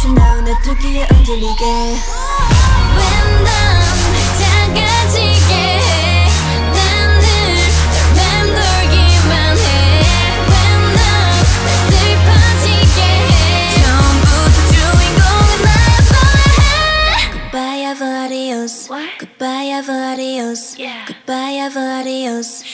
You know 내 두기에 흔들리게 왜난 작아지게 해 나는 널 맴돌기만 해왜난 슬퍼지게 해 처음부터 주인공은 나였어야 해 Goodbye ever adios What? Goodbye ever adios Yeah. Goodbye ever adios